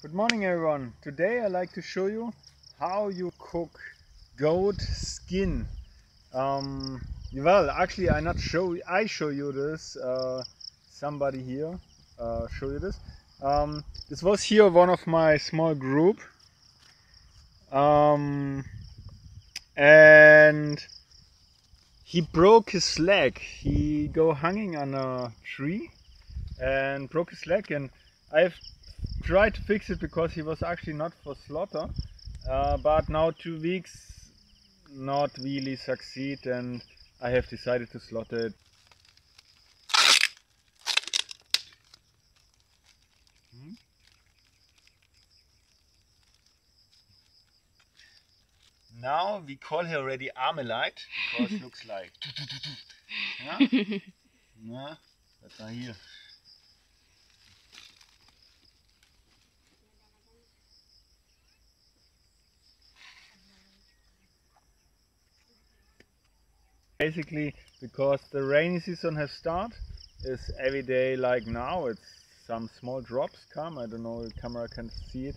Good morning everyone. Today I'd like to show you how you cook goat skin. Um, well, actually I not show I show you this. Uh, somebody here uh, show you this. Um, this was here one of my small group. Um, and he broke his leg. He go hanging on a tree and broke his leg and I've tried to fix it because he was actually not for slaughter uh, but now two weeks not really succeed and I have decided to slaughter it. Hmm? Now we call her already Armelite because it looks like. Ja? Na, was war hier? Basically because the rainy season has started is every day like now it's some small drops come i don't know the camera can see it.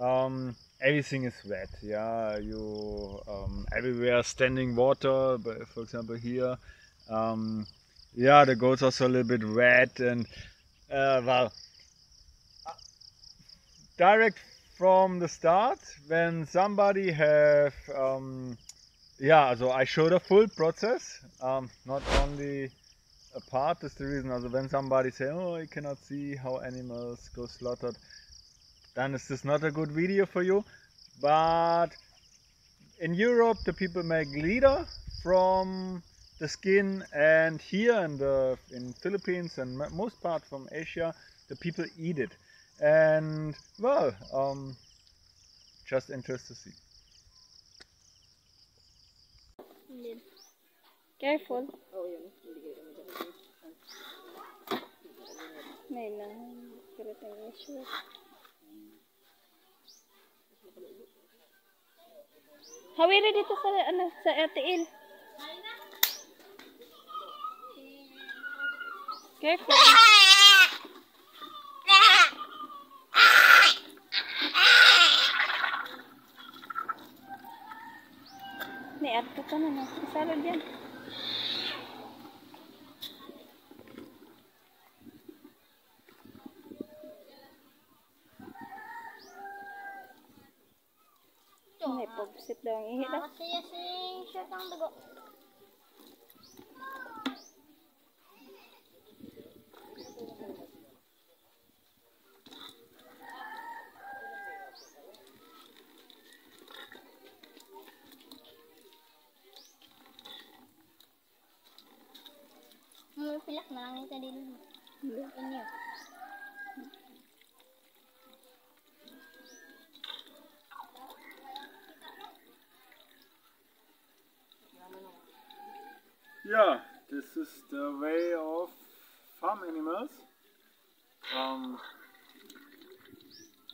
Um, everything is wet yeah you um, everywhere standing water but for example here. Um, yeah the goats are also a little bit wet and uh, well uh, direct from the start when somebody have um, yeah, so I showed a full process, um, not only a part. That's the reason. Also, when somebody say, "Oh, I cannot see how animals go slaughtered," then is this not a good video for you. But in Europe, the people make leather from the skin, and here in the in Philippines and most part from Asia, the people eat it. And well, um, just interested to see. Hindi. Careful. Oo, oh, yun. Hindi kayo kami dyan. May lang. Karating yung shoes. Hawira dito sa ano sa RTL. Careful. Sarap ka na. Sarap yan. May pag-sip daw ang ihila. Kasi yung shirt ng dugo. Pilak na lang. Inyo. Yeah, this is the way of farm animals. Um,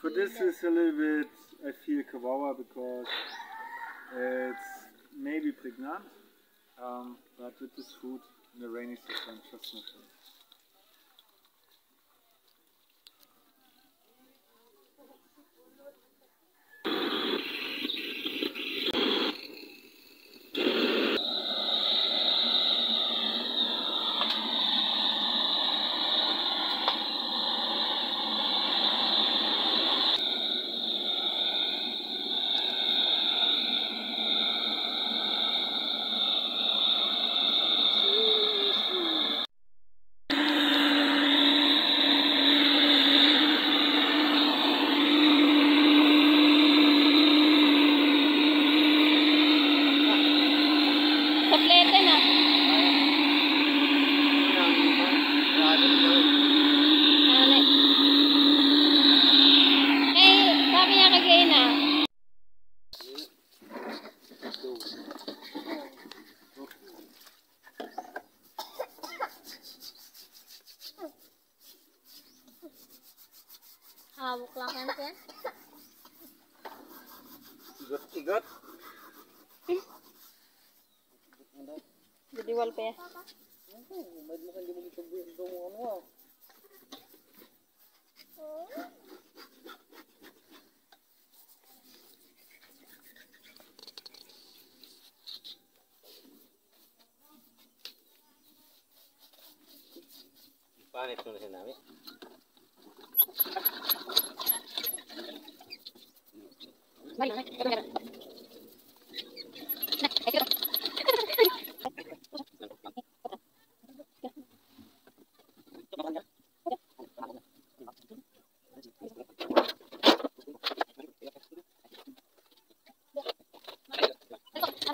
for this is a little bit, I feel kawawa because it's maybe pregnant, um, but with this food in the rainy season, Komplete na. Kay, sabi niya kagayin na. Hawak lang kasi. Igot-igot. Nagdiwal pa yan. May dimasan di mo sa gusto mo ano ah. Panit ko na sinabi. Balik, balik, balik. Nak, ayo.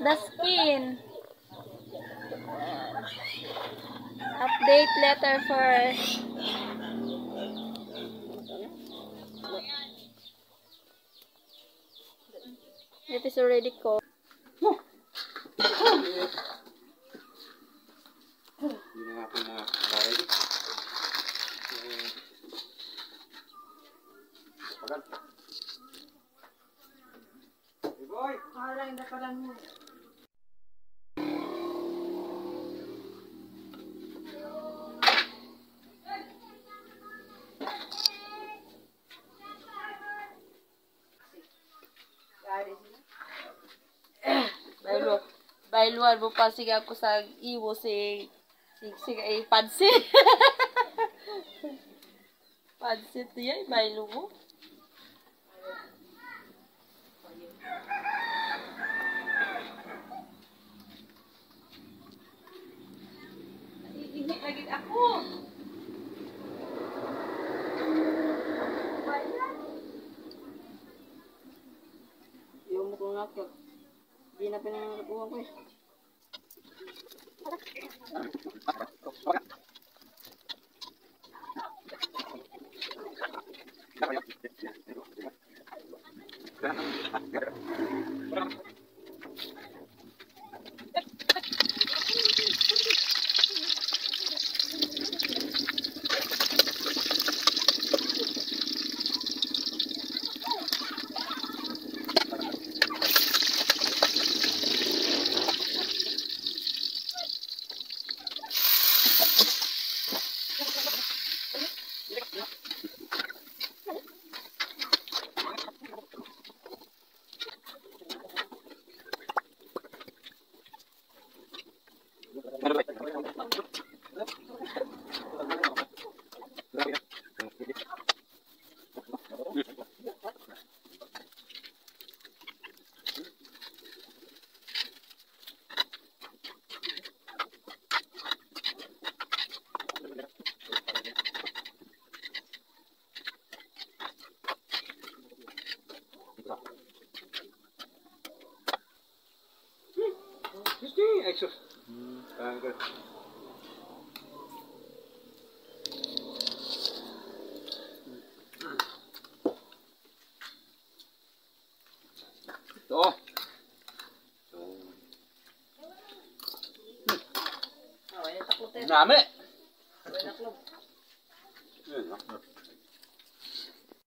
That's the skin. Update letter for It is already cold. Hindi na nga po na bayad. Pagal. Hey boy! Bailo. Bailuan mo pa sige ako sa iwo si si si ay pansit. pansit yan, bailo mo. Iinit lagi ako. Yung mo ko nga ka. Di na pinangakuha ko eh. 哪位？